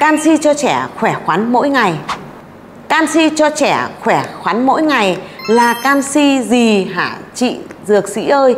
Canxi cho trẻ khỏe khoắn mỗi ngày Canxi cho trẻ khỏe khoắn mỗi ngày là canxi gì hả chị Dược sĩ ơi?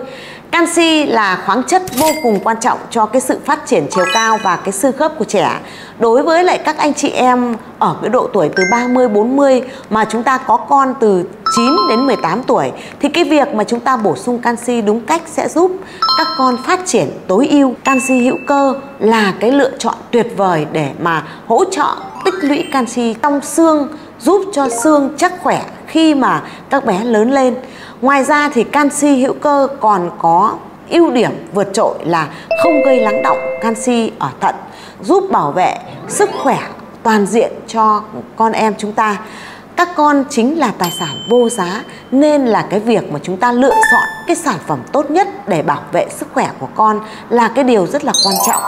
Canxi là khoáng chất vô cùng quan trọng cho cái sự phát triển chiều cao và cái xương khớp của trẻ. Đối với lại các anh chị em ở cái độ tuổi từ 30 40 mà chúng ta có con từ 9 đến 18 tuổi thì cái việc mà chúng ta bổ sung canxi đúng cách sẽ giúp các con phát triển tối ưu. Canxi hữu cơ là cái lựa chọn tuyệt vời để mà hỗ trợ tích lũy canxi trong xương giúp cho xương chắc khỏe khi mà các bé lớn lên. Ngoài ra thì canxi hữu cơ còn có ưu điểm vượt trội là không gây lắng động canxi ở thận, giúp bảo vệ sức khỏe toàn diện cho con em chúng ta các con chính là tài sản vô giá, nên là cái việc mà chúng ta lựa chọn cái sản phẩm tốt nhất để bảo vệ sức khỏe của con là cái điều rất là quan trọng.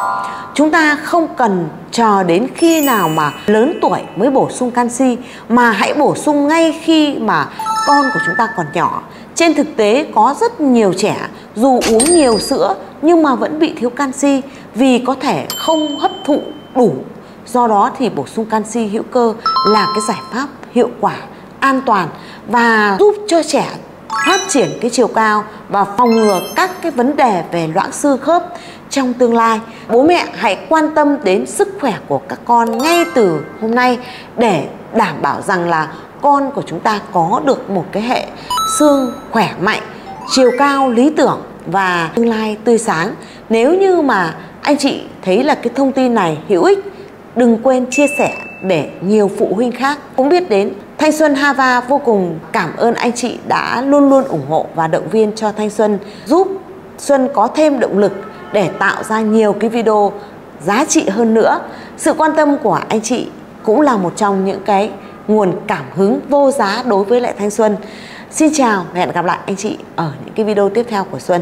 Chúng ta không cần chờ đến khi nào mà lớn tuổi mới bổ sung canxi, mà hãy bổ sung ngay khi mà con của chúng ta còn nhỏ. Trên thực tế, có rất nhiều trẻ dù uống nhiều sữa nhưng mà vẫn bị thiếu canxi vì có thể không hấp thụ đủ do đó thì bổ sung canxi hữu cơ là cái giải pháp hiệu quả an toàn và giúp cho trẻ phát triển cái chiều cao và phòng ngừa các cái vấn đề về loãng xương khớp trong tương lai. Bố mẹ hãy quan tâm đến sức khỏe của các con ngay từ hôm nay để đảm bảo rằng là con của chúng ta có được một cái hệ xương khỏe mạnh, chiều cao lý tưởng và tương lai tươi sáng. Nếu như mà anh chị thấy là cái thông tin này hữu ích, đừng quên chia sẻ để nhiều phụ huynh khác cũng biết đến. Thanh Xuân Hava vô cùng cảm ơn anh chị đã luôn luôn ủng hộ và động viên cho Thanh Xuân, giúp Xuân có thêm động lực để tạo ra nhiều cái video giá trị hơn nữa. Sự quan tâm của anh chị cũng là một trong những cái nguồn cảm hứng vô giá đối với lại Thanh Xuân. Xin chào và hẹn gặp lại anh chị ở những cái video tiếp theo của Xuân.